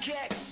kick.